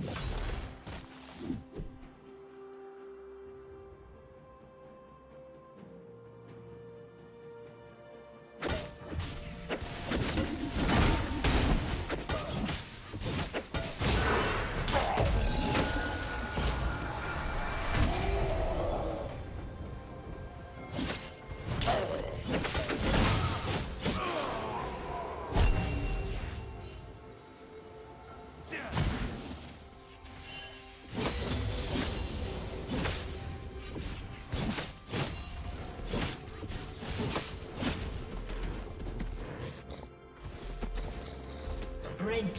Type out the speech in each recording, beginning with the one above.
Red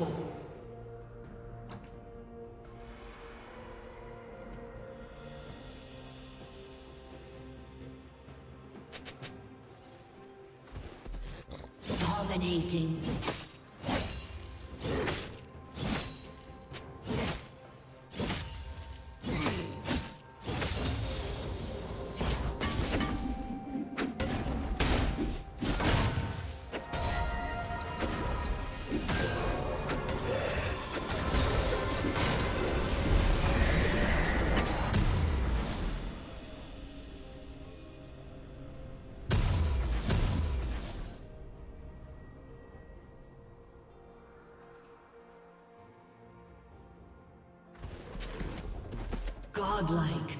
level. Dominating. Godlike.